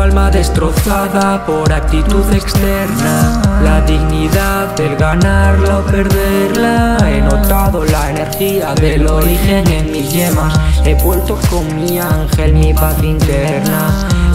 alma destrozada por actitud externa. La dignidad del ganarla o perderla. He notado la energía del origen en mis yemas. He vuelto con mi ángel mi paz interna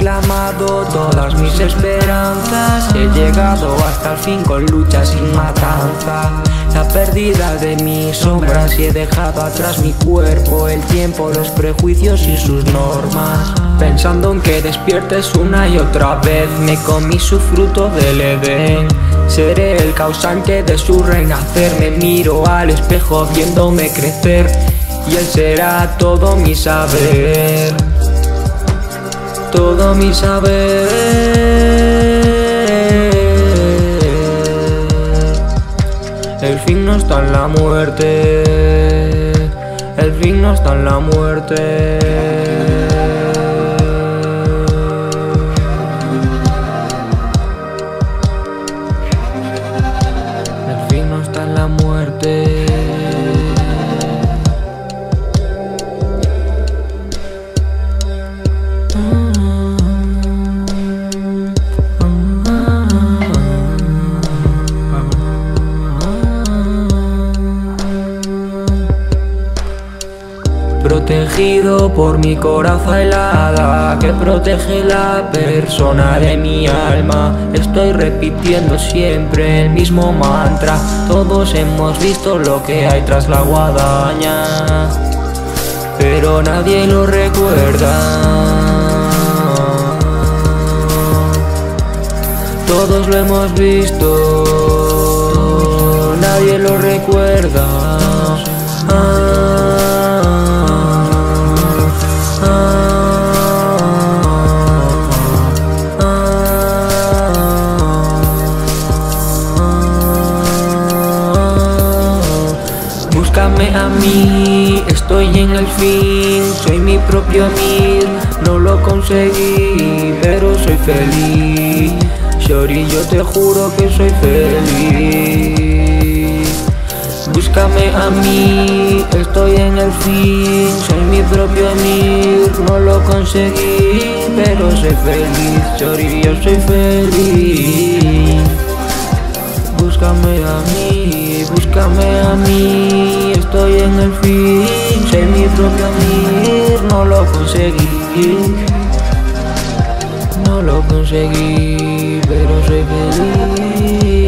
reclamado todas mis esperanzas. He llegado hasta el fin con lucha sin matanza La pérdida de mis sombras y he dejado atrás mi cuerpo El tiempo, los prejuicios y sus normas. Pensando en que despiertes una y otra vez Me comí su fruto del Edén. Seré el causante de su renacer. Me miro al espejo viéndome crecer Y él será todo mi saber todo mi saber. El fin no está en la muerte, el fin no está en la muerte. Protegido por mi coraza helada que protege la persona de mi alma. Estoy repitiendo siempre el mismo mantra. Todos hemos visto lo que hay tras la guadaña, pero nadie lo recuerda. Todos lo hemos visto, nadie lo recuerda. Búscame a mí, estoy en el fin, soy mi propio mir, no lo conseguí, pero soy feliz. Shori, yo te juro que soy feliz. Búscame a mí, estoy en el fin, soy mi propio mir, no lo conseguí, pero soy feliz. Shori, yo soy feliz. Búscame a mí, búscame a mí, estoy en el fin, soy mi propio mir, no lo conseguí, no lo conseguí, pero soy feliz.